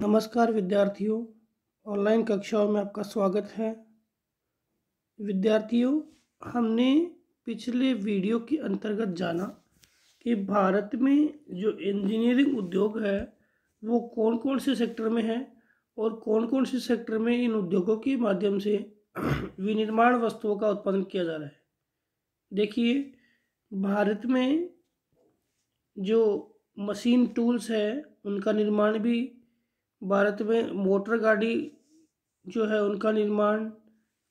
नमस्कार विद्यार्थियों ऑनलाइन कक्षाओं में आपका स्वागत है। विद्यार्थियों, हमने पिछले वीडियो के अंतर्गत जाना कि भारत में जो इंजीनियरिंग उद्योग है, वो कौन कौन से सेक्टर में है और कौन कौन से सेक्टर में इन उद्योगों के माध्यम से विनिर्माण वस्तुओं का उत्पादन किया जा रहा है। देखिए, भारत में जो मशीन टूल्स है, उनका निर्माण भी भारत में मोटर गाड़ी जो है उनका निर्माण,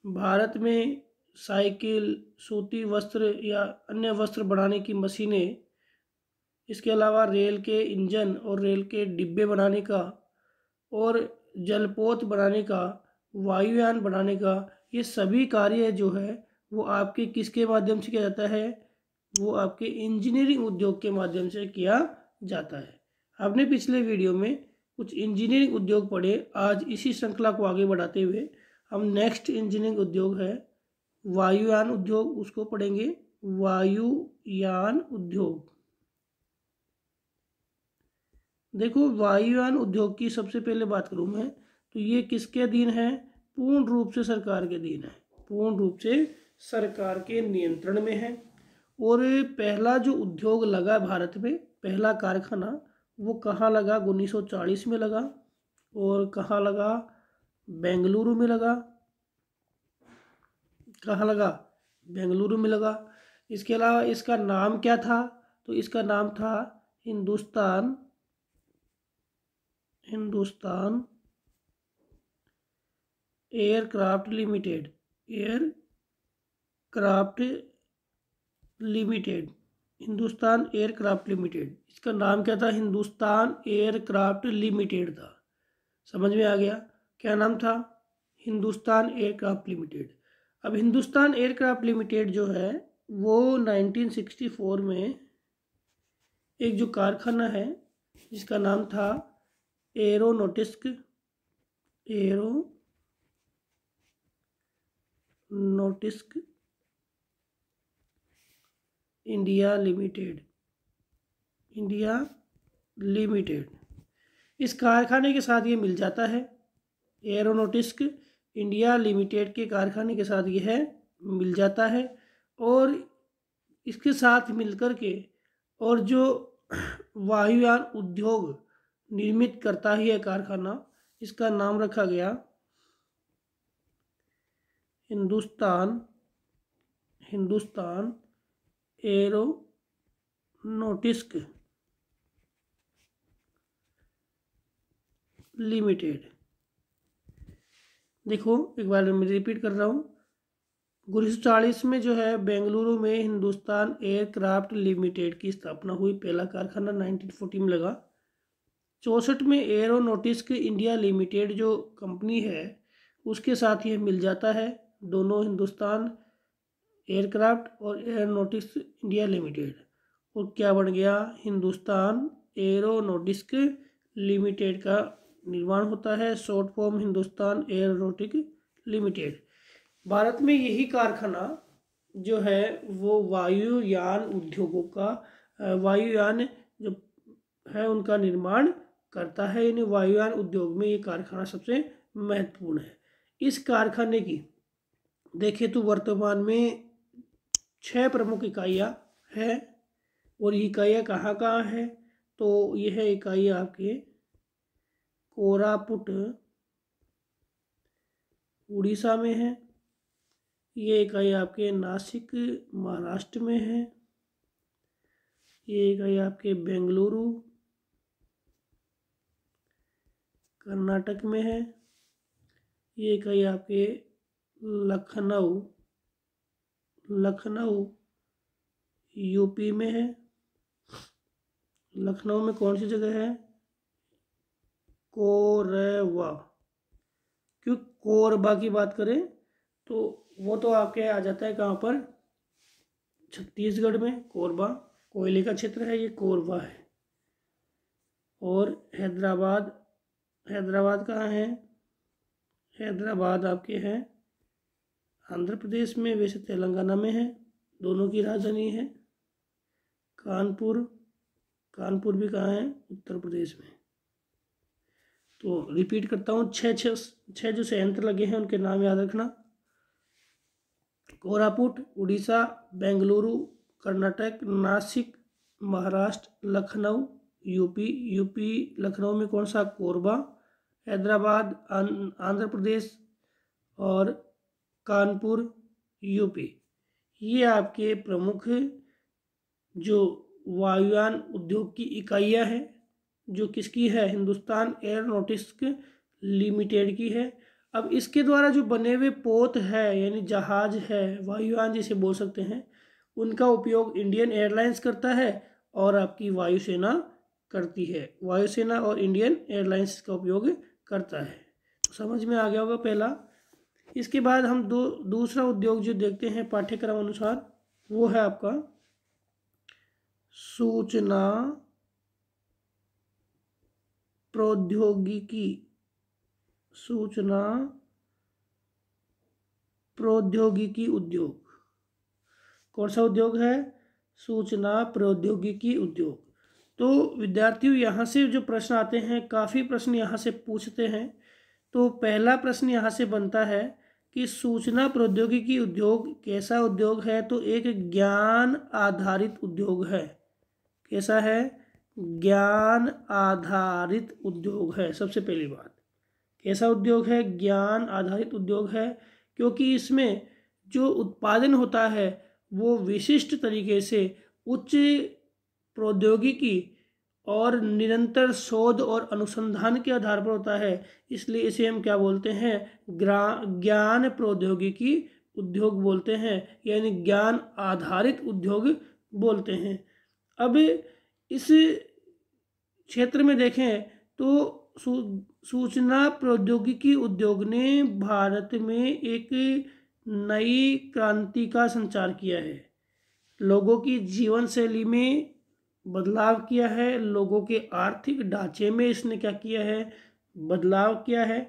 भारत में साइकिल, सूती वस्त्र या अन्य वस्त्र बनाने की मशीनें, इसके अलावा रेल के इंजन और रेल के डिब्बे बनाने का और जलपोत बनाने का, वायुयान बनाने का, ये सभी कार्य जो है वो आपके किसके माध्यम से किया जाता है? वो आपके इंजीनियरिंग उद्योग के माध्यम से किया जाता है। आपने पिछले वीडियो में कुछ इंजीनियरिंग उद्योग पढ़े। आज इसी श्रृंखला को आगे बढ़ाते हुए हम नेक्स्ट इंजीनियरिंग उद्योग है। वायुयान उद्योग उसको पढ़ेंगे। वायुयान उद्योग। देखो, वायुयान उद्योग की सबसे पहले बात करूँ मैं तो ये किसके अधीन है? पूर्ण रूप से सरकार के अधीन है। पूर्ण रूप से सरकार के नियंत्रण में है। और पहला जो उद्योग लगा भारत में, पहला कारखाना वो कहाँ लगा? उन्नीस सौ चालीस में लगा और कहाँ लगा? बेंगलुरु में लगा। कहाँ लगा? बेंगलुरु में लगा। इसके अलावा इसका नाम क्या था? तो इसका नाम था Hindustan Hindustan aircraft limited aircraft limited. Hindustan aircraft limited. इसका नाम क्या था? हिंदुस्तान एयरक्राफ्ट लिमिटेड था। समझ में आ गया? क्या नाम था? Hindustan aircraft limited. अब हिंदुस्तान एयरक्राफ्ट लिमिटेड जो है, वो 1964 में एक जो कारखाना है, जिसका नाम था aeronautics aeronautics India limited India limited. इस कारखाने के साथ ये मिल जाता है। एरोनोटिस्क इंडिया लिमिटेड के कारखाने के साथ ये है मिल जाता है और इसके साथ मिलकर के और जो वायुयान उद्योग निर्मित करता ही है कारखाना, इसका नाम रखा गया हिंदुस्तान हिंदुस्तान एरोनोटिस्क लिमिटेड। देखो, एक बार मैं रिपीट कर रहा हूँ। उन्नीस चालीस में जो है, बेंगलुरु में हिंदुस्तान एयरक्राफ्ट लिमिटेड की स्थापना हुई। पहला कारखाना 1940 में लगा। चौंसठ में एरोनोटिस्क इंडिया लिमिटेड जो कंपनी है, उसके साथ ये मिल जाता है। दोनों हिंदुस्तान एयरक्राफ्ट और एयरोनोटिक्स इंडिया लिमिटेड और क्या बन गया? हिंदुस्तान एरोनोटिक्स लिमिटेड का निर्माण होता है, short form Hindustan aeronautic limited. Bharat में यही कारखाना जो है, वो वायुयान उद्योगों का वायुयान जो है, उनका निर्माण करता है। यानी वायुयान उद्योग में ये कारखाना सबसे महत्वपूर्ण है। इस कारखाने की, देखें तो वर्तमान में छह प्रमुख इकाइयाँ हैं और ये इकाइयाँ कहाँ कहाँ हैं? तो यह इकाई आपके कोरापुट, उड़ीसा में है। ये इकाई आपके नासिक, महाराष्ट्र में है। ये इकाई आपके बेंगलुरु, कर्नाटक में है। ये इकाई आपके लखनऊ लखनऊ, यूपी में है। लखनऊ में कौन सी जगह है? कोरबा क्यों कोरबा की बात करें तो वो तो आपके आ जाता है कहाँ पर? छत्तीसगढ़ में, कोरबा। कोयले का क्षेत्र है, ये कोरबा है। और हैदराबाद हैदराबाद कहाँ है? हैदराबाद आपके हैं। आंध्र प्रदेश में, वैसे तेलंगाना में है, दोनों की राजधानी है। कानपुर कानपुर भी कहाँ है? उत्तर प्रदेश में। तो रिपीट करता हूँ छः छः छः जो संयंत्र लगे हैं, उनके नाम याद रखना। कोरापुट, उड़ीसा, बेंगलुरु, कर्नाटक, नासिक, महाराष्ट्र, लखनऊ, यूपी। यूपी, लखनऊ में कौन सा? कोरबा, हैदराबाद आंध्र प्रदेश और कानपुर, यूपी। ये आपके प्रमुख जो वायुयान उद्योग की इकाइयाँ हैं, जो किसकी है? हिंदुस्तान एयरोनॉटिक्स लिमिटेड की है। अब इसके द्वारा जो बने हुए पोत है, यानी जहाज़ है, वायुयान जिसे बोल सकते हैं, उनका उपयोग इंडियन एयरलाइंस करता है और आपकी वायुसेना करती है। वायुसेना और इंडियन एयरलाइंस का उपयोग करता है। समझ में आ गया होगा पहला इसके बाद हम दो, दूसरा उद्योग जो देखते हैं पाठ्यक्रम अनुसार, वो है आपका सूचना प्रौद्योगिकी। सूचना प्रौद्योगिकी उद्योग। कौन सा उद्योग है? सूचना प्रौद्योगिकी उद्योग। तो विद्यार्थियों, यहाँ से जो प्रश्न आते हैं, काफ़ी प्रश्न यहाँ से पूछते हैं। तो पहला प्रश्न यहाँ से बनता है कि सूचना प्रौद्योगिकी उद्योग कैसा उद्योग है? तो एक ज्ञान आधारित उद्योग है। कैसा है? ज्ञान आधारित उद्योग है, सबसे पहली बात। कैसा उद्योग है? ज्ञान आधारित उद्योग है, क्योंकि इसमें जो उत्पादन होता है, वो विशिष्ट तरीके से उच्च प्रौद्योगिकी और निरंतर शोध और अनुसंधान के आधार पर होता है। इसलिए इसे हम क्या बोलते हैं? ज्ञान प्रौद्योगिकी उद्योग बोलते हैं, यानी ज्ञान आधारित उद्योग बोलते हैं। अब इस क्षेत्र में देखें तो सूचना प्रौद्योगिकी उद्योग ने भारत में एक नई क्रांति का संचार किया है। लोगों की जीवन शैली में बदलाव किया है, लोगों के आर्थिक ढांचे में इसने क्या किया है? बदलाव किया है।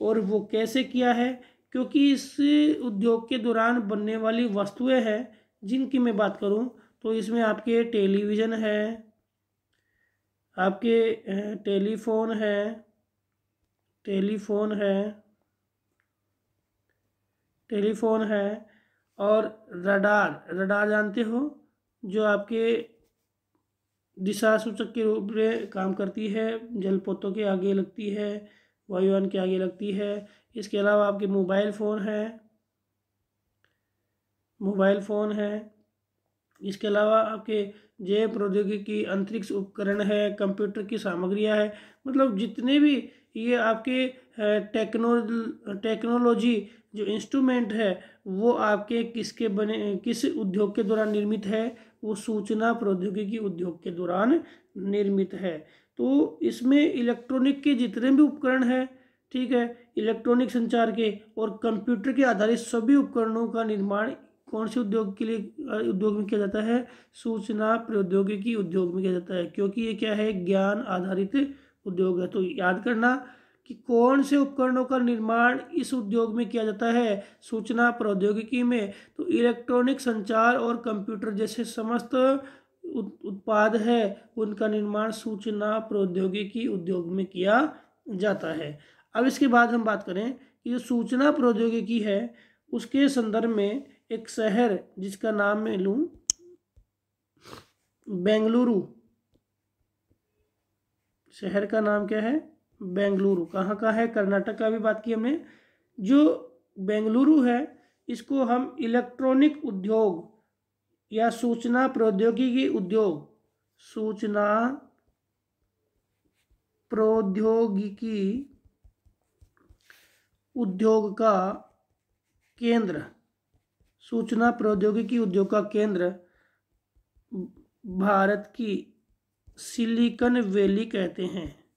और वो कैसे किया है? क्योंकि इस उद्योग के दौरान बनने वाली वस्तुएँ हैं जिनकी मैं बात करूँ तो इसमें आपके टेलीविज़न है, आपके टेलीफोन है टेलीफोन है टेलीफोन है और रडार रडार जानते हो? जो आपके दिशा सूचक के रूप में काम करती है, जलपोतों के आगे लगती है, वायुयान के आगे लगती है। इसके अलावा आपके मोबाइल फ़ोन है, मोबाइल फ़ोन है। इसके अलावा आपके जैव प्रौद्योगिकी अंतरिक्ष उपकरण है, कंप्यूटर की सामग्रियाँ है। मतलब जितने भी ये आपके टेक्नो टेक्नोलॉजी जो इंस्ट्रूमेंट है, वो आपके किसके बने, किस उद्योग के दौरान निर्मित है वो सूचना प्रौद्योगिकी उद्योग के दौरान निर्मित है। तो इसमें इलेक्ट्रॉनिक के जितने भी उपकरण हैं, ठीक है, इलेक्ट्रॉनिक संचार के और कंप्यूटर के आधारित सभी उपकरणों का निर्माण कौन से उद्योग के लिए, उद्योग में किया जाता है? सूचना प्रौद्योगिकी उद्योग में किया जाता है, क्योंकि ये क्या है? ज्ञान आधारित उद्योग है। तो याद करना कि कौन से उपकरणों का निर्माण इस उद्योग में किया जाता है? सूचना प्रौद्योगिकी में। तो इलेक्ट्रॉनिक संचार और कंप्यूटर जैसे समस्त उत्पाद है, उनका निर्माण सूचना प्रौद्योगिकी उद्योग में किया जाता है। अब इसके बाद हम बात करें कि जो सूचना प्रौद्योगिकी है, उसके संदर्भ में एक शहर जिसका नाम मैं लूँ, बेंगलुरु। शहर का नाम क्या है? बेंगलुरु। कहाँ का है? कर्नाटक का भी बात की हमने। जो बेंगलुरु है, इसको हम इलेक्ट्रॉनिक उद्योग या सूचना प्रौद्योगिकी उद्योग, सूचना प्रौद्योगिकी उद्योग का केंद्र, सूचना प्रौद्योगिकी उद्योग का केंद्र भारत की सिलिकन वैली कहते हैं।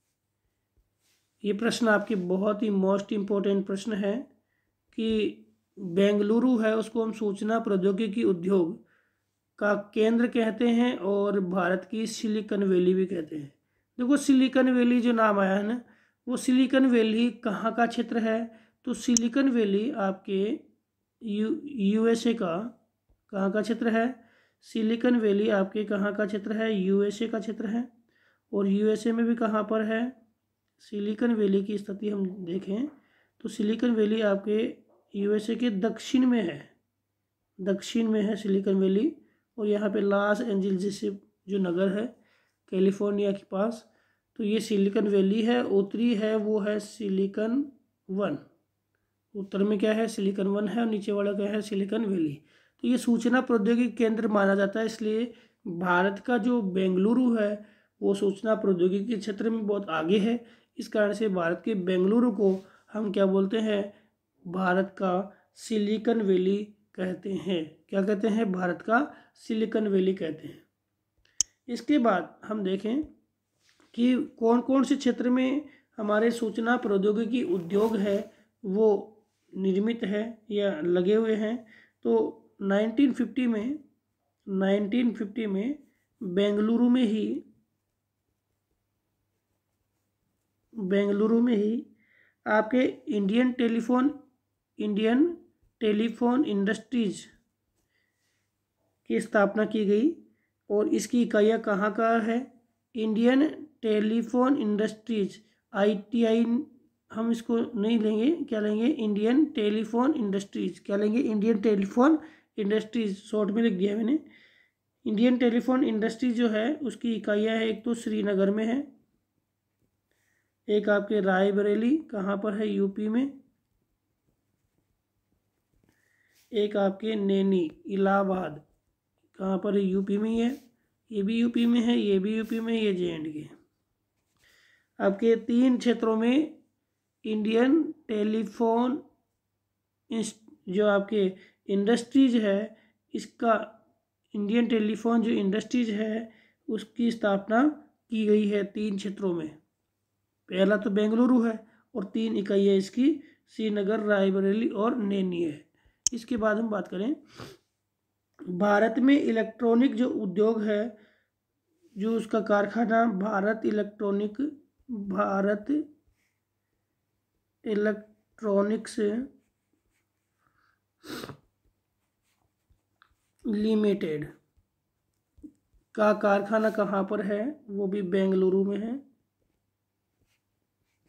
ये प्रश्न आपके बहुत ही मोस्ट इम्पोर्टेंट प्रश्न है कि बेंगलुरु है उसको हम सूचना प्रौद्योगिकी उद्योग का केंद्र कहते हैं और भारत की सिलिकन वैली भी कहते हैं। देखो सिलिकन वैली जो नाम आया है ना, वो सिलिकन वैली कहाँ का क्षेत्र है? तो सिलिकन वैली आपके यू यूएसए का कहाँ का क्षेत्र है? सिलिकन वैली आपके कहाँ का क्षेत्र है? यूएसए का क्षेत्र है। और यूएसए में भी कहाँ पर है? सिलिकन वैली की स्थिति हम देखें तो सिलिकन वैली आपके यूएसए के दक्षिण में है। दक्षिण में है सिलिकन वैली और यहाँ पे लॉस एंजल्स जैसे जो नगर है, कैलिफ़ोर्निया के पास तो ये सिलिकन वैली है, उत्तरी है, वो है सिलिकन वन। उत्तर में क्या है? सिलिकन वन है और नीचे वाला क्या है? Silicon Valley. तो ये सूचना प्रौद्योगिकी केंद्र माना जाता है, इसलिए भारत का जो बेंगलुरु है, वो सूचना प्रौद्योगिकी के क्षेत्र में बहुत आगे है। इस कारण से भारत के बेंगलुरु को हम क्या बोलते हैं? भारत का सिलिकन वैली कहते हैं। क्या कहते हैं? भारत का सिलिकन वैली कहते हैं। इसके बाद हम देखें कि कौन कौन से क्षेत्र में हमारे सूचना प्रौद्योगिकी उद्योग है, वो निर्मित है या लगे हुए हैं। तो 1950 में 1950 में बेंगलुरु में ही बेंगलुरु में ही आपके Indian Telephone Indian Telephone Industries की स्थापना की गई और इसकी इकाइयाँ कहाँ कहाँ है? इंडियन टेलीफोन इंडस्ट्रीज़, आईटीआई, हम इसको नहीं लेंगे, क्या लेंगे? इंडियन टेलीफोन इंडस्ट्रीज़, क्या लेंगे? इंडियन टेलीफोन इंडस्ट्रीज़, शॉर्ट में लिख दिया मैंने। इंडियन टेलीफोन इंडस्ट्रीज़ जो है, उसकी इकाइयाँ है, एक तो श्रीनगर में है एक आपके रायबरेली, कहाँ पर है यूपी में? एक आपके नैनी, इलाहाबाद, कहाँ पर है यूपी में है ये भी यूपी में है, ये भी यूपी में ये जे एंड के आपके तीन क्षेत्रों में इंडियन टेलीफोन जो आपके इंडस्ट्रीज़ है, इसका इंडियन टेलीफोन जो इंडस्ट्रीज़ है, उसकी स्थापना की गई है तीन क्षेत्रों में। पहला तो बेंगलुरु है और तीन इकाइयाँ इसकी, श्रीनगर, रायबरेली और नैनी है। इसके बाद हम बात करें, भारत में इलेक्ट्रॉनिक जो उद्योग है, जो उसका कारखाना Bharat Electronic, Bharat Electronics Limited का कारखाना कहाँ पर है, वो भी बेंगलुरु में है।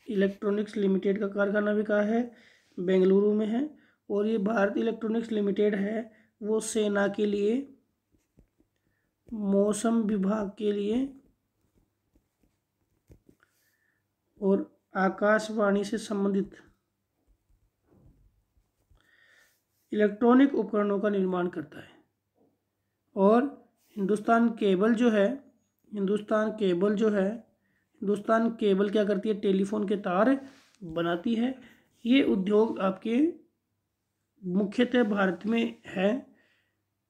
इलेक्ट्रॉनिक्स लिमिटेड का कारखाना भी कहा है, बेंगलुरु में है और ये भारत इलेक्ट्रॉनिक्स लिमिटेड है। वो सेना के लिए, मौसम विभाग के लिए और आकाशवाणी से संबंधित इलेक्ट्रॉनिक उपकरणों का निर्माण करता है। और हिंदुस्तान केबल जो है, हिंदुस्तान केबल जो है हिंदुस्तान केबल क्या करती है? टेलीफोन के तार बनाती है। ये उद्योग आपके मुख्यतः भारत में है।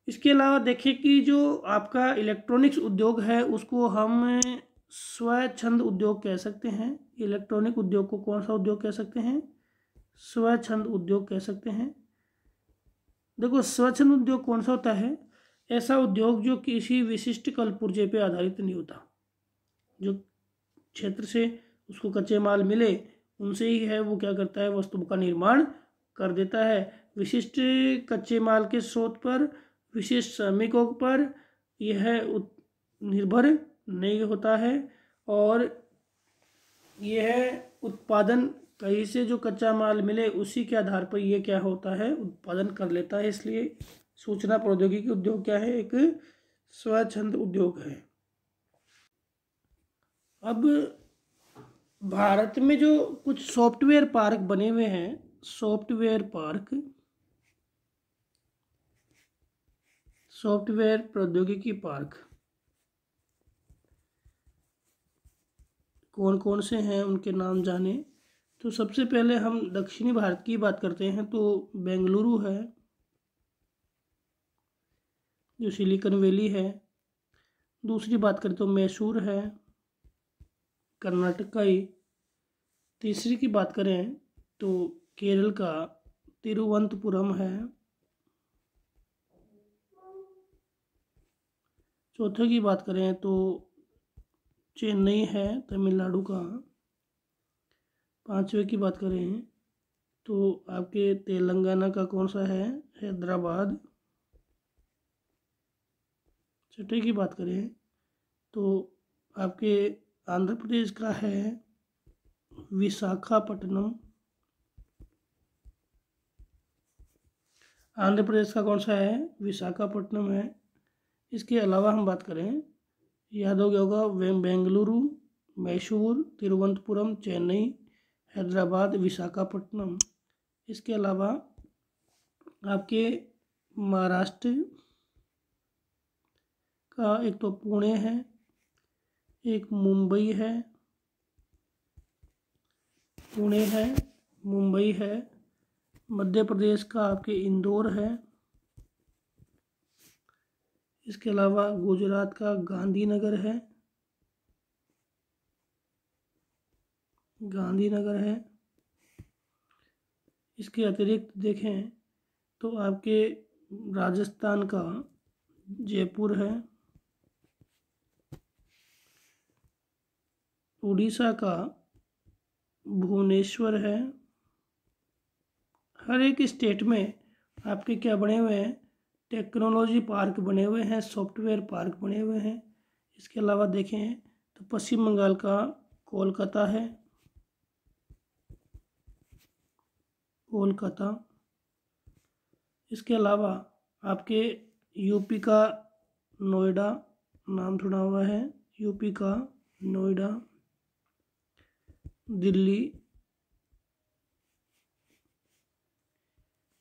इसके अलावा देखें कि जो आपका इलेक्ट्रॉनिक्स उद्योग है, उसको हम स्वच्छंद उद्योग कह सकते हैं। इलेक्ट्रॉनिक उद्योग को कौन सा उद्योग कह सकते हैं? स्वच्छंद उद्योग कह सकते हैं। देखो, स्वच्छंद उद्योग कौन सा होता है? ऐसा उद्योग जो किसी विशिष्ट कल पुर्जे पे आधारित नहीं होता, जो क्षेत्र से उसको कच्चे माल मिले, उनसे ही है वो क्या करता है, वस्तु का निर्माण कर देता है। विशिष्ट कच्चे माल के स्रोत पर विशेष श्रमिकों पर यह निर्भर नहीं होता है और यह उत्पादन कहीं से जो कच्चा माल मिले उसी के आधार पर यह क्या होता है, उत्पादन कर लेता है। इसलिए सूचना प्रौद्योगिकी उद्योग क्या है, एक स्वच्छंद उद्योग है। अब भारत में जो कुछ सॉफ्टवेयर पार्क बने हुए हैं, सॉफ्टवेयर पार्क, सॉफ्टवेयर प्रौद्योगिकी पार्क कौन कौन से हैं उनके नाम जाने। तो सबसे पहले हम दक्षिणी भारत की बात करते हैं तो बेंगलुरु है, जो सिलिकन वैली है। दूसरी बात करें तो मैसूर है। कर्नाटक का ही। तीसरी की बात करें तो केरल का तिरुवंतपुरम है। चौथे की बात करें तो चेन्नई है, तमिलनाडु का। पांचवे की बात करें तो आपके तेलंगाना का कौन सा है? हैदराबाद। छठे की बात करें तो आपके आंध्र प्रदेश का है विशाखापट्टनम। आंध्र प्रदेश का कौन सा है? विशाखापट्टनम है। इसके अलावा हम बात करें, याद हो गया होगा बेंगलुरु, मैसूर, तिरुवनंतपुरम, चेन्नई, हैदराबाद, विशाखापट्टनम। इसके अलावा आपके महाराष्ट्र का एक तो पुणे है एक मुंबई है। पुणे है, मुंबई है। मध्य प्रदेश का आपके इंदौर है। इसके अलावा गुजरात का गांधीनगर है। गांधीनगर है। इसके अतिरिक्त देखें तो आपके राजस्थान का जयपुर है। उड़ीसा का भुवनेश्वर है। हर एक स्टेट में आपके क्या बने हुए हैं? टेक्नोलॉजी पार्क बने हुए हैं, सॉफ्टवेयर पार्क बने हुए हैं। इसके अलावा देखें तो पश्चिम बंगाल का कोलकाता है। कोलकाता। इसके अलावा आपके यूपी का नोएडा नाम सुना हुआ है। यूपी का नोएडा। दिल्ली।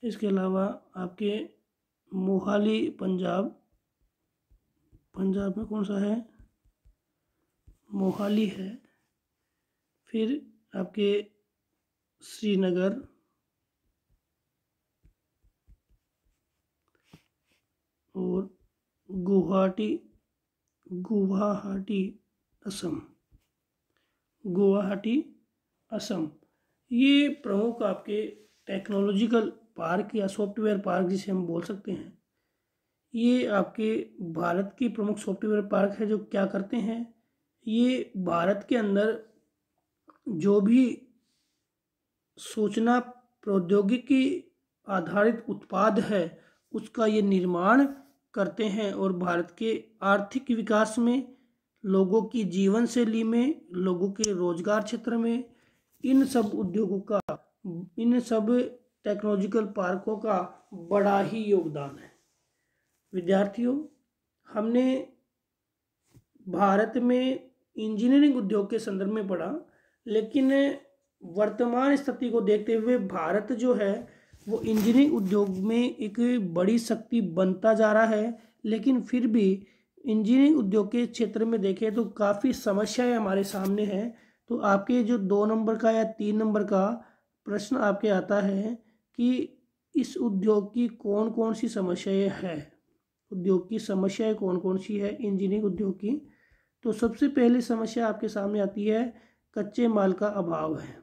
इसके अलावा आपके मोहाली पंजाब। पंजाब में कौन सा है? मोहाली है। फिर आपके श्रीनगर। और गुवाहाटी गुवाहाटी, असम। गुवाहाटी, असम। ये प्रमुख आपके टेक्नोलॉजिकल पार्क या सॉफ्टवेयर पार्क जिसे हम बोल सकते हैं। ये आपके भारत की प्रमुख सॉफ्टवेयर पार्क है जो क्या करते हैं? ये भारत के अंदर जो भी सूचना प्रौद्योगिकी आधारित उत्पाद है, उसका ये निर्माण करते हैं और भारत के आर्थिक विकास में लोगों की जीवन शैली में, लोगों के रोज़गार क्षेत्र में, इन सब उद्योगों का, इन सब टेक्नोलॉजिकल पार्कों का बड़ा ही योगदान है। विद्यार्थियों, हमने भारत में इंजीनियरिंग उद्योग के संदर्भ में पढ़ा, लेकिन वर्तमान स्थिति को देखते हुए भारत जो है, वो इंजीनियरिंग उद्योग में एक बड़ी शक्ति बनता जा रहा है, लेकिन फिर भी इंजीनियरिंग उद्योग के क्षेत्र में देखें तो काफ़ी समस्याएँ हमारे सामने हैं। तो आपके जो दो नंबर का या तीन नंबर का प्रश्न आपके आता है कि इस उद्योग की कौन कौन सी समस्याएँ हैं? उद्योग की समस्याएँ कौन कौन सी है इंजीनियरिंग उद्योग की? तो सबसे पहली समस्या आपके सामने आती है, कच्चे माल का अभाव है।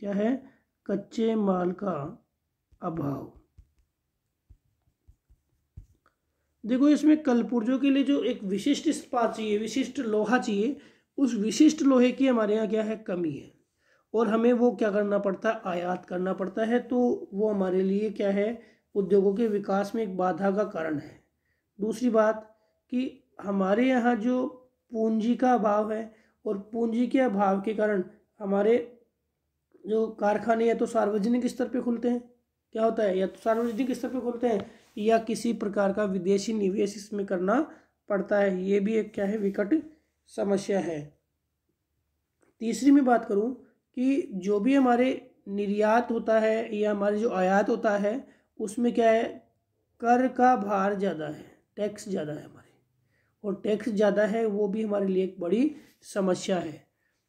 क्या है? कच्चे माल का अभाव। देखो, इसमें कलपुर्जों के लिए जो एक विशिष्ट इस्पात चाहिए, विशिष्ट लोहा चाहिए, उस विशिष्ट लोहे की हमारे यहाँ क्या है? कमी है। और हमें वो क्या करना पड़ता है? आयात करना पड़ता है। तो वो हमारे लिए क्या है? उद्योगों के विकास में एक बाधा का कारण है। दूसरी बात कि हमारे यहाँ जो पूंजी का अभाव है और पूंजी के अभाव के कारण हमारे जो कारखाने या तो सार्वजनिक स्तर पे खुलते हैं। क्या होता है? या तो सार्वजनिक स्तर पे खुलते हैं या किसी प्रकार का विदेशी निवेश इसमें करना पड़ता है। ये भी एक क्या है, विकट समस्या है। तीसरी में बात करूँ कि जो भी हमारे निर्यात होता है या हमारे जो आयात होता है, उसमें क्या है, कर का भार ज़्यादा है, टैक्स ज़्यादा है हमारे। और टैक्स ज़्यादा है, वो भी हमारे लिए एक बड़ी समस्या है।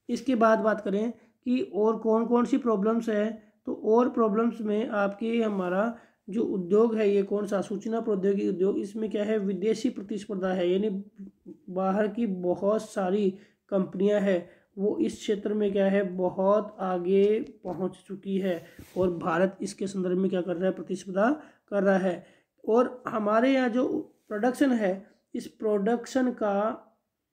इसके बाद बात करें कि और कौन कौन सी प्रॉब्लम्स है तो और प्रॉब्लम्स में आपके हमारा जो उद्योग है, ये कौन सा? सूचना प्रौद्योगिकी उद्योग। इसमें क्या है? विदेशी प्रतिस्पर्धा है, यानी बाहर की बहुत सारी कंपनियाँ हैं। वो इस क्षेत्र में क्या है? बहुत आगे पहुँच चुकी है और भारत इसके संदर्भ में क्या कर रहा है? प्रतिस्पर्धा कर रहा है। और हमारे यहाँ जो प्रोडक्शन है, इस प्रोडक्शन का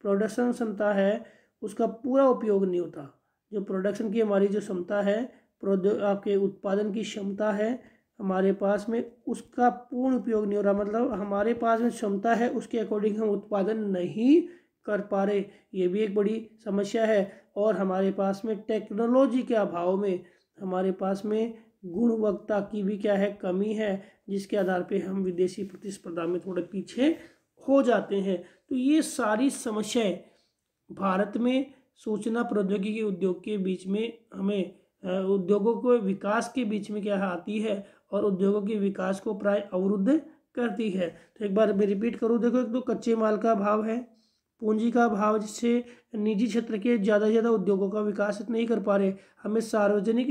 प्रोडक्शन क्षमता है, उसका पूरा उपयोग नहीं होता। जो प्रोडक्शन की हमारी जो क्षमता है प्रौद्योग आपके उत्पादन की क्षमता है हमारे पास में उसका पूर्ण उपयोग नहीं हो रहा। मतलब हमारे पास में क्षमता है, उसके अकॉर्डिंग हम उत्पादन नहीं कर पा रहे। ये भी एक बड़ी समस्या है। और हमारे पास में टेक्नोलॉजी के अभाव में, हमारे पास में गुणवत्ता की भी क्या है, कमी है, जिसके आधार पे हम विदेशी प्रतिस्पर्धा में थोड़े पीछे हो जाते हैं। तो ये सारी समस्याएँ भारत में सूचना प्रौद्योगिकी उद्योग के बीच में हमें उद्योगों को विकास के बीच में क्या आती है और उद्योगों के विकास को प्राय अवरुद्ध करती है। तो एक बार मैं रिपीट करूँ, देखो एक तो कच्चे माल का भाव है, पूंजी का भाव जिससे निजी क्षेत्र के ज़्यादा से ज़्यादा उद्योगों का विकास नहीं कर पा रहे, हमें सार्वजनिक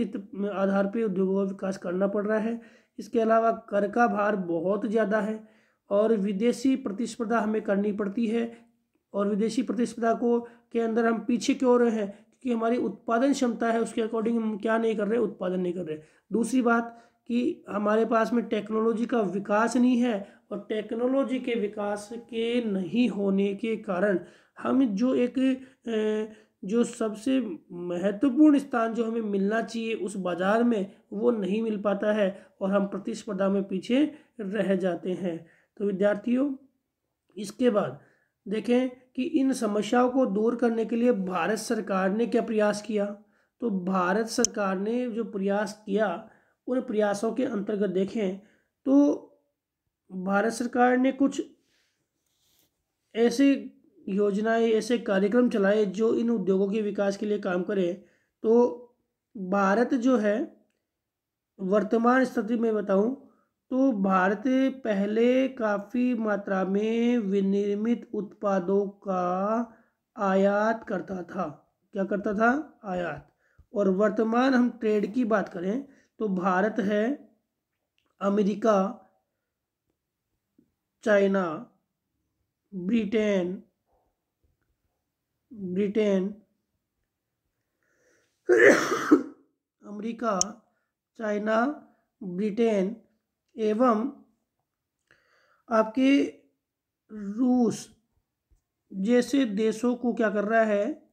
आधार पर उद्योगों का विकास करना पड़ रहा है। इसके अलावा कर का भार बहुत ज़्यादा है और विदेशी प्रतिस्पर्धा हमें करनी पड़ती है और विदेशी प्रतिस्पर्धा को, के अंदर हम पीछे क्यों रहे हैं? क्योंकि हमारी उत्पादन क्षमता है, उसके अकॉर्डिंग हम क्या नहीं कर रहे, उत्पादन नहीं कर रहे। दूसरी बात कि हमारे पास में टेक्नोलॉजी का विकास नहीं है और टेक्नोलॉजी के विकास के नहीं होने के कारण हम जो एक जो सबसे महत्वपूर्ण स्थान जो हमें मिलना चाहिए उस बाज़ार में, वो नहीं मिल पाता है और हम प्रतिस्पर्धा में पीछे रह जाते हैं। तो विद्यार्थियों, इसके बाद देखें कि इन समस्याओं को दूर करने के लिए भारत सरकार ने क्या प्रयास किया? तो भारत सरकार ने जो प्रयास किया उन प्रयासों के अंतर्गत देखें तो भारत सरकार ने कुछ ऐसे योजनाएँ, ऐसे कार्यक्रम चलाए जो इन उद्योगों के विकास के लिए काम करें। तो भारत जो है, वर्तमान स्थिति में बताऊँ तो भारत पहले काफ़ी मात्रा में विनिर्मित उत्पादों का आयात करता था। क्या करता था? आयात। और वर्तमान हम ट्रेड की बात करें तो भारत है, America, China, Britain Britain, America, China, Britain एवं आपके रूस जैसे देशों को क्या कर रहा है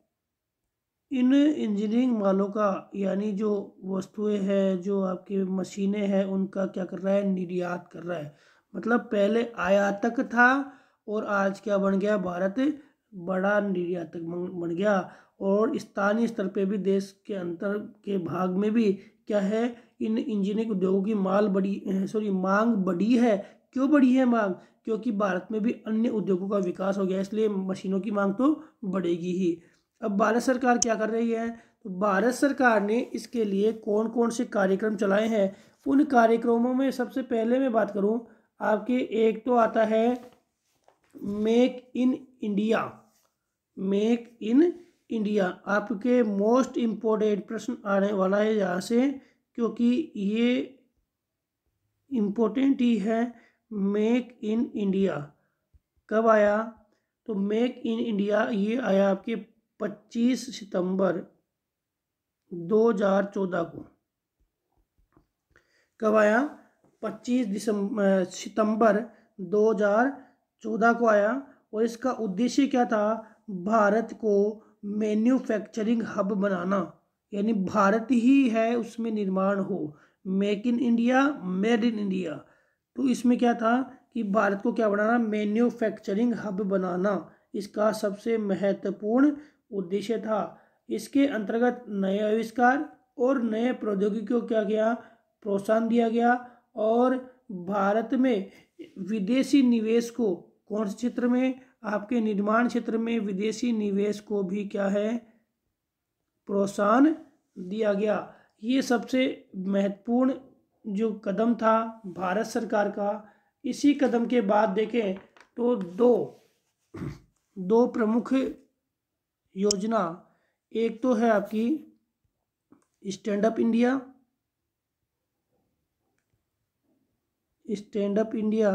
इन इंजीनियरिंग मालों का, यानी जो वस्तुएँ हैं, जो आपकी मशीनें हैं, उनका क्या कर रहा है? निर्यात कर रहा है। मतलब पहले आयातक था और आज क्या बन गया? भारत बड़ा निर्यातक बन गया। और स्थानीय स्तर पे भी, देश के अंतर के भाग में भी क्या है? इन इंजीनियरिंग उद्योगों की माल बड़ी, सॉरी, मांग बढ़ी है। क्यों बढ़ी है मांग? क्योंकि भारत में भी अन्य उद्योगों का विकास हो गया, इसलिए मशीनों की मांग तो बढ़ेगी ही। अब भारत सरकार क्या कर रही है? तो भारत सरकार ने इसके लिए कौन कौन से कार्यक्रम चलाए हैं? उन कार्यक्रमों में सबसे पहले मैं बात करूँ, आपके एक तो आता है Make in India. Make in India, आपके मोस्ट इम्पोर्टेंट प्रश्न आने वाला है यहाँ से, क्योंकि ये इम्पोर्टेंट ही है मेक इन इंडिया। कब आया? तो मेक इन इंडिया ये आया आपके 25 सितंबर 2014 को। कब आया? 25 दिसंबर सितंबर 2014 को आया और इसका उद्देश्य क्या था? भारत को मैन्युफैक्चरिंग हब बनाना, यानी भारत ही है उसमें निर्माण हो। Make in India Made in India तो इसमें क्या था कि भारत को क्या बनाना? मैन्युफैक्चरिंग हब बनाना। इसका सबसे महत्वपूर्ण उद्देश्य था। इसके अंतर्गत नए आविष्कार और नए प्रौद्योगिकी को क्या किया प्रोत्साहन दिया गया और भारत में विदेशी निवेश को कौन से क्षेत्र में, आपके निर्माण क्षेत्र में विदेशी निवेश को भी क्या है प्रोत्साहन दिया गया। ये सबसे महत्वपूर्ण जो कदम था भारत सरकार का। इसी कदम के बाद देखें तो दो दो प्रमुख योजना। एक तो है आपकी Stand Up India Stand Up India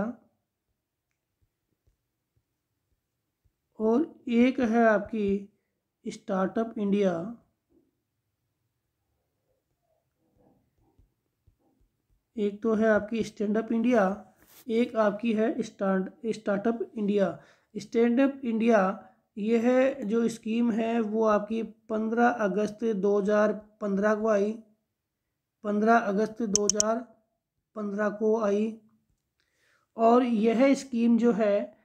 और एक है आपकी स्टार्टअप इंडिया एक तो है आपकी स्टैंड अप इंडिया एक आपकी है Start Startup India Stand Up India ये है जो स्कीम है, वो आपकी पंद्रह अगस्त दो हज़ार पंद्रह को आई। पंद्रह अगस्त दो हज़ार पंद्रह को आई। और यह स्कीम जो है,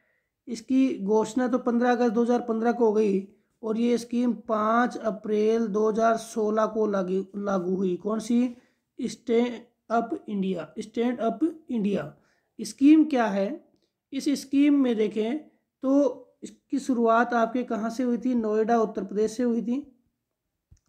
इसकी घोषणा तो पंद्रह अगस्त 2015 को हो गई और ये स्कीम पाँच अप्रैल 2016 को लागू लागू हुई। कौन सी? Stand Up India, Stand Up India. Scheme क्या है? इस स्कीम में देखें तो इसकी शुरुआत आपके कहाँ से हुई थी? नोएडा, उत्तर प्रदेश से हुई थी।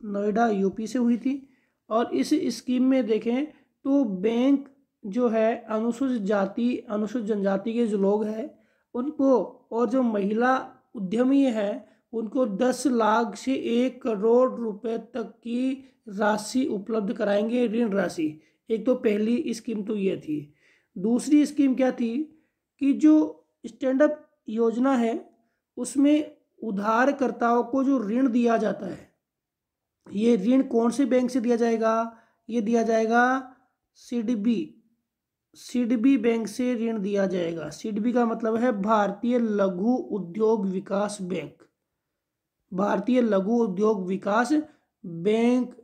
नोएडा, यूपी से हुई थी। और इस स्कीम में देखें तो बैंक जो है, अनुसूचित जाति, अनुसूचित जनजाति के जो लोग हैं, उनको और जो महिला उद्यमी है, उनको दस लाख से एक करोड़ रुपए तक की राशि उपलब्ध कराएँगे ऋण राशि। एक तो पहली स्कीम तो ये थी। दूसरी स्कीम क्या थी कि जो स्टैंड अप योजना है उसमें उधारकर्ताओं को जो ऋण दिया जाता है, ये ऋण कौन से बैंक से दिया जाएगा? ये दिया जाएगा सिडबी सिडबी बैंक से ऋण दिया जाएगा। सिडबी का मतलब है भारतीय लघु उद्योग विकास बैंक। भारतीय लघु उद्योग विकास बैंक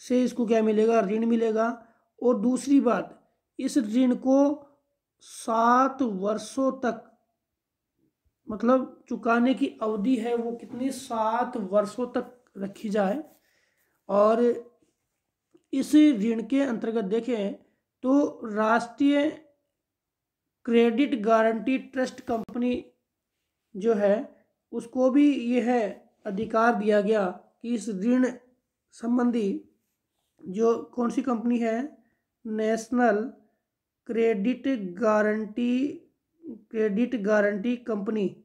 से इसको क्या मिलेगा? ऋण मिलेगा। और दूसरी बात, इस ऋण को सात वर्षों तक मतलब चुकाने की अवधि है वो कितनी? सात वर्षों तक रखी जाए। और इस ऋण के अंतर्गत देखें तो राष्ट्रीय क्रेडिट गारंटी ट्रस्ट कंपनी जो है, उसको भी यह अधिकार दिया गया कि इस ऋण संबंधी जो कौन सी कंपनी है? National Credit Guarantee Credit Guarantee Company,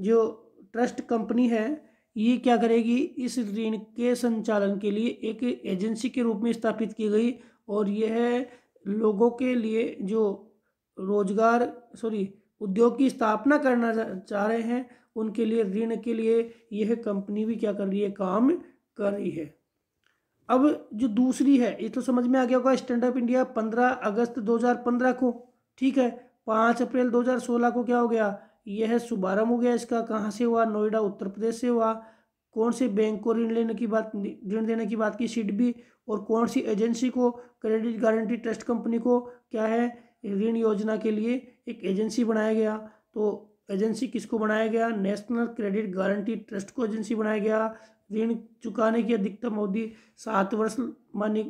जो ट्रस्ट कंपनी है, ये क्या करेगी? इस ऋण के संचालन के लिए एक एजेंसी के रूप में स्थापित की गई और यह लोगों के लिए जो रोज़गार, सॉरी, उद्योग की स्थापना करना चाह रहे हैं, उनके लिए ऋण के लिए यह कंपनी भी क्या कर रही है? काम कर रही है। अब जो दूसरी है, ये तो समझ में आ गया होगा, स्टैंड अप इंडिया पंद्रह अगस्त 2015 को, ठीक है? पाँच अप्रैल 2016 को क्या हो गया? यह शुभारंभ हो गया इसका। कहाँ से हुआ? नोएडा, उत्तर प्रदेश से हुआ। कौन से बैंक को ऋण लेने की बात, ऋण देने की बात की? सिडबी और कौन सी एजेंसी को? क्रेडिट गारंटी ट्रस्ट कंपनी को। क्या है? ऋण योजना के लिए एक एजेंसी बनाया गया। तो एजेंसी किसको बनाया गया? नेशनल क्रेडिट गारंटी ट्रस्ट को एजेंसी बनाया गया। ऋण चुकाने की अधिकतम अवधि सात वर्ष मानी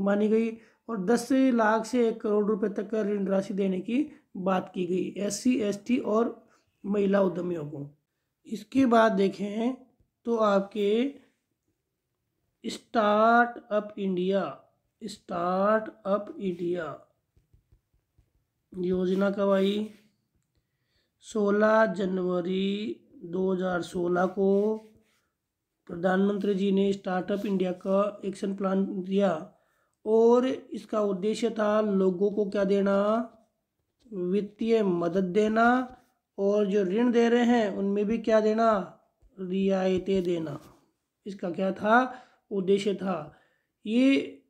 मानी गई। और दस लाख से एक करोड़ रुपए तक का ऋण राशि देने की बात की गई एस सी और महिला उद्यमियों को। इसके बाद देखें तो आपके Startup India Startup India योजना कब आई सोलह जनवरी 2016 को प्रधानमंत्री जी ने स्टार्टअप इंडिया का एक्शन प्लान दिया। और इसका उद्देश्य था लोगों को क्या देना? वित्तीय मदद देना और जो ऋण दे रहे हैं, उनमें भी क्या देना? रियायतें देना। इसका क्या था? उद्देश्य था। ये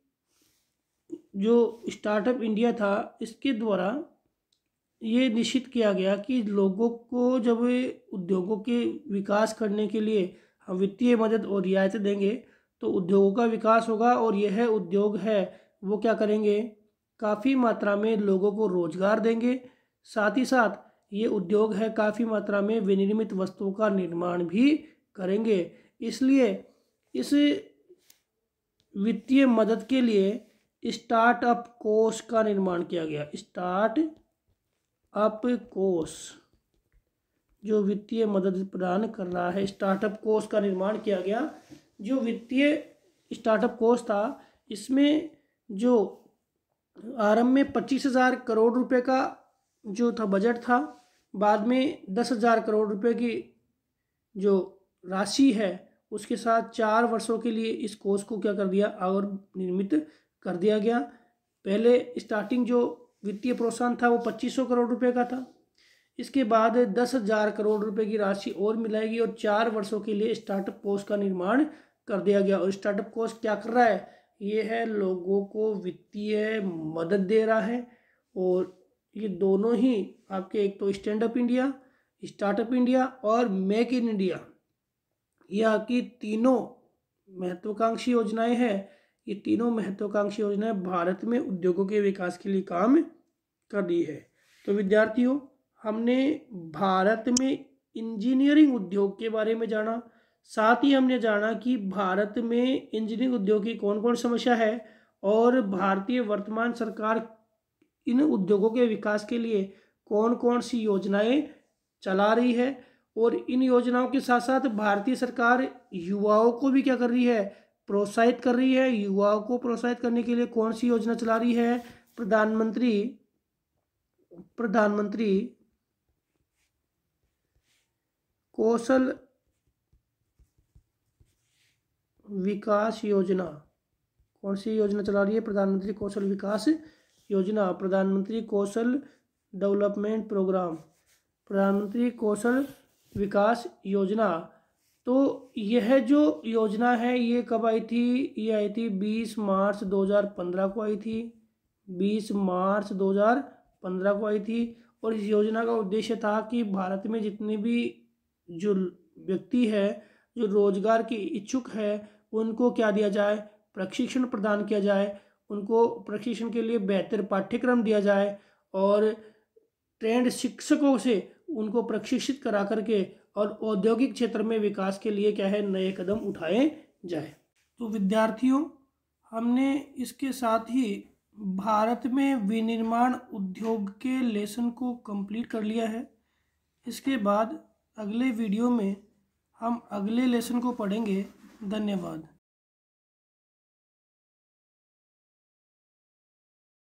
जो स्टार्टअप इंडिया था, इसके द्वारा ये निश्चित किया गया कि लोगों को जब उद्योगों के विकास करने के लिए हम वित्तीय मदद और रियायतें देंगे तो उद्योगों का विकास होगा और यह उद्योग है, वो क्या करेंगे? काफ़ी मात्रा में लोगों को रोज़गार देंगे। साथ ही साथ ये उद्योग है, काफ़ी मात्रा में विनिर्मित वस्तुओं का निर्माण भी करेंगे। इसलिए इस वित्तीय मदद के लिए स्टार्टअप कोष का निर्माण किया गया। स्टार्ट अप कोष, जो वित्तीय मदद प्रदान कर रहा है, स्टार्टअप कोष का निर्माण किया गया। जो वित्तीय स्टार्टअप कोष था, इसमें जो आरंभ में पच्चीस हज़ार करोड़ रुपए का जो था बजट था, बाद में दस हज़ार करोड़ रुपए की जो राशि है, उसके साथ चार वर्षों के लिए इस कोष को क्या कर दिया और निर्मित कर दिया गया। पहले स्टार्टिंग जो वित्तीय प्रोत्साहन था वो पच्चीस सौ करोड़ रुपए का था। इसके बाद दस हज़ार करोड़ रुपए की राशि और मिलाएगी और चार वर्षों के लिए स्टार्टअप कोष का निर्माण कर दिया गया। और स्टार्टअप कोर्स क्या कर रहा है? ये है लोगों को वित्तीय मदद दे रहा है। और ये दोनों ही आपके, एक तो Stand Up India Startup India और मेक इन इंडिया ये आपकी तीनों महत्वाकांक्षी योजनाएँ हैं। ये तीनों महत्वाकांक्षी योजनाएँ भारत में उद्योगों के विकास के लिए काम कर रही है। तो विद्यार्थियों, हमने भारत में इंजीनियरिंग उद्योग के बारे में जाना। साथ ही हमने जाना कि भारत में इंजीनियरिंग उद्योग की कौन कौन समस्या है और भारतीय वर्तमान सरकार इन उद्योगों के विकास के लिए कौन कौन सी योजनाएँ चला रही है और इन योजनाओं के साथ साथ भारतीय सरकार युवाओं को भी क्या कर रही है, प्रोत्साहित कर रही है? युवाओं को प्रोत्साहित करने के लिए कौन सी योजना चला रही है? प्रधानमंत्री प्रधानमंत्री कौशल विकास योजना। कौन सी योजना चला रही है? प्रधानमंत्री कौशल विकास योजना, प्रधानमंत्री कौशल डेवलपमेंट प्रोग्राम, प्रधानमंत्री कौशल विकास योजना। तो यह जो योजना है, ये कब आई थी? ये आई थी बीस मार्च 2015 को आई थी। बीस मार्च 2015 को आई थी। और इस योजना का उद्देश्य था कि भारत में जितने भी जो व्यक्ति है, जो रोज़गार के इच्छुक है उनको क्या दिया जाए? प्रशिक्षण प्रदान किया जाए। उनको प्रशिक्षण के लिए बेहतर पाठ्यक्रम दिया जाए और ट्रेंड शिक्षकों से उनको प्रशिक्षित करा करके और औद्योगिक क्षेत्र में विकास के लिए क्या है? नए कदम उठाए जाए। तो विद्यार्थियों, हमने इसके साथ ही भारत में विनिर्माण उद्योग के लेसन को कंप्लीट कर लिया है। इसके बाद अगले वीडियो में हम अगले लेसन को पढ़ेंगे। धन्यवाद।